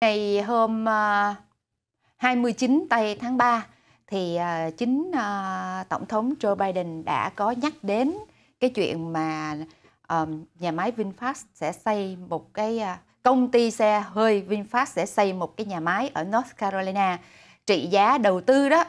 Ngày hôm ờ, 29 tây tháng 3 thì ờ, chính ờ, tổng thống Joe Biden đã có nhắc đến cái chuyện mà nhà máy VinFast sẽ xây một cái công ty xe hơi, VinFast sẽ xây một cái nhà máy ở North Carolina trị giá đầu tư đó.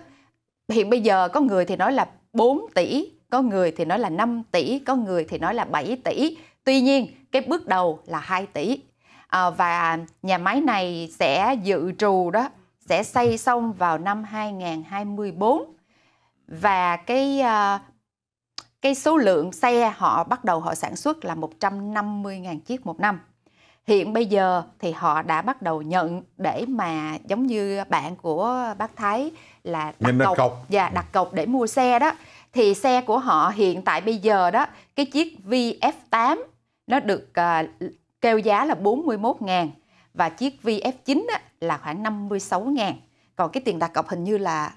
Hiện bây giờ có người thì nói là 4 tỷ, có người thì nói là 5 tỷ, có người thì nói là 7 tỷ. Tuy nhiên, cái bước đầu là 2 tỷ à, và nhà máy này sẽ dự trù đó sẽ xây xong vào năm 2024 và cái uh, cái số lượng xe họ bắt đầu họ sản xuất là 150.000 chiếc một năm. Hiện bây giờ thì họ đã bắt đầu nhận để mà giống như bạn của bác Thái là đặt cọc, cọc. Dạ, đặt cọc để mua xe đó. Thì xe của họ hiện tại bây giờ đó, cái chiếc VF8 nó được uh, kêu giá là 41 ngàn và chiếc VF9 á, là khoảng 56 ngàn. Còn cái tiền đặt cọc hình như là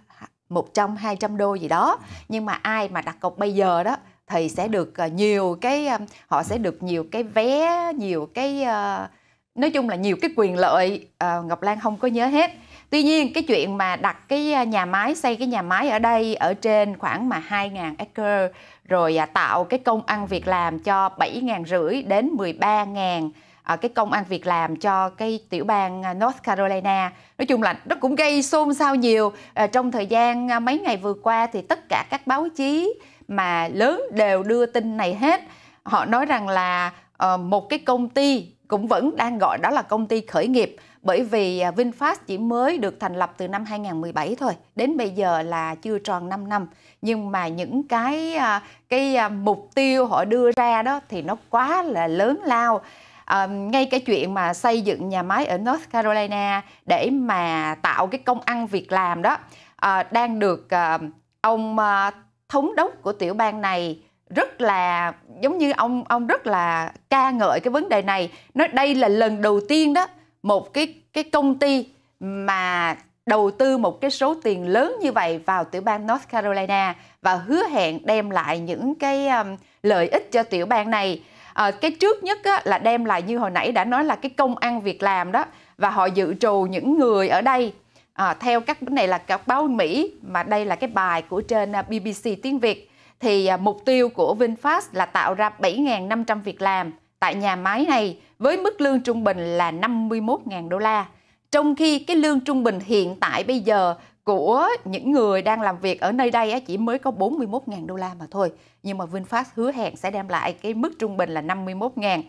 100, 200 đô gì đó. Nhưng mà ai mà đặt cọc bây giờ đó thì sẽ được ờ, nhiều cái ờ, họ sẽ được nhiều cái vé, nhiều cái ờ, nói chung là nhiều cái quyền lợi Ngọc Lan không có nhớ hết. Tuy nhiên cái chuyện mà đặt cái à, nhà máy xây cái nhà máy ở đây ở trên khoảng mà 2.000 acre rồi à, tạo cái công ăn việc làm cho 7.000 rưỡi đến 13.000 à, cái công ăn việc làm cho cái tiểu bang à, North Carolina. Nói chung là nó cũng gây xôn xao nhiều. À, trong thời gian mấy ngày vừa qua thì tất cả các báo chí mà lớn đều đưa tin này hết. Họ nói rằng là uh, một cái công ty cũng vẫn đang gọi đó là công ty khởi nghiệp bởi vì à, VinFast chỉ mới được thành lập từ năm 2017 thôi, đến bây giờ là chưa tròn 5 năm. Nhưng mà những cái à, cái à, mục tiêu họ đưa ra đó thì nó quá là lớn lao à, ngay cái chuyện mà xây dựng nhà máy ở North Carolina để mà tạo cái công ăn việc làm đó à, đang được à, ông à, thống đốc của tiểu bang này rất là giống như ông ông rất là ca ngợi cái vấn đề này nói đây là lần đầu tiên đó một cái cái công ty mà đầu tư một cái số tiền lớn như vậy vào tiểu bang North Carolina và hứa hẹn đem lại những cái um, lợi ích cho tiểu bang này. À, cái trước nhất á, là đem lại như hồi nãy đã nói là cái công ăn việc làm đó và họ dự trù những người ở đây. À, theo các này là các báo Mỹ mà đây là cái bài của trên ờ, BBC tiếng Việt. Thì à, mục tiêu của VinFast là tạo ra 7.500 việc làm tại nhà máy này với mức lương trung bình là 51.000 đô la. Trong khi cái lương trung bình hiện tại bây giờ của những người đang làm việc ở nơi đây chỉ mới có 41.000 đô la mà thôi. Nhưng mà VinFast hứa hẹn sẽ đem lại cái mức trung bình là 51.000.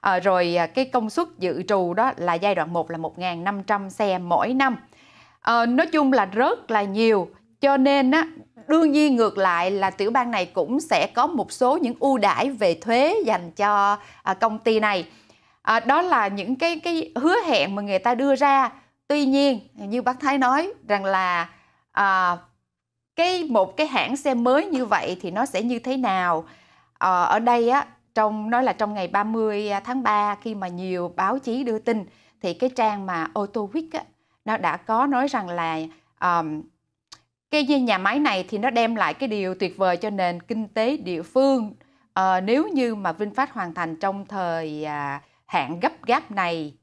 Ờ, à, rồi cái công suất dự trù đó là giai đoạn 1 là 1.500 xe mỗi năm. À, nói chung là rất là nhiều. Cho nên á, đương nhiên ngược lại là tiểu bang này cũng sẽ có một số những ưu đãi về thuế dành cho à, công ty này. À, đó là những cái cái hứa hẹn mà người ta đưa ra tuy nhiên như bác thái nói rằng là à, cái một cái hãng xe mới như vậy thì nó sẽ như thế nào à, ở đây á trong nói là trong ngày 30 tháng 3 khi mà nhiều báo chí đưa tin thì cái trang mà Auto Week á, nó đã có nói rằng là um, cái nhà máy này thì nó đem lại cái điều tuyệt vời cho nền kinh tế địa phương. À, nếu như mà VinFast hoàn thành trong thời à, hạn gấp gáp này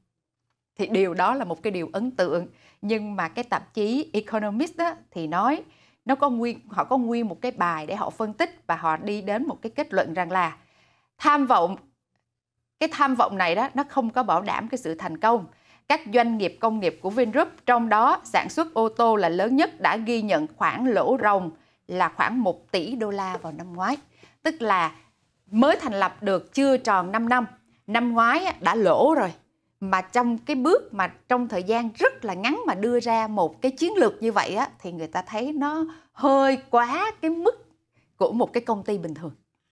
thì điều đó là một cái điều ấn tượng. Nhưng mà cái tạp chí Economist đó, thì nói nó có nguyên họ có nguyên một cái bài để họ phân tích và họ đi đến một cái kết luận rằng là tham vọng cái tham vọng này đó nó không có bảo đảm cái sự thành công các doanh nghiệp công nghiệp của Vingroup, trong đó sản xuất ô tô là lớn nhất, đã ghi nhận khoản lỗ ròng là khoảng 1 tỷ đô la vào năm ngoái. Tức là mới thành lập được chưa tròn 5 năm. Năm ngoái đã lỗ rồi. Mà trong cái bước mà trong thời gian rất là ngắn mà đưa ra một cái chiến lược như vậy á, thì người ta thấy nó hơi quá cái mức của một cái công ty bình thường.